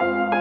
you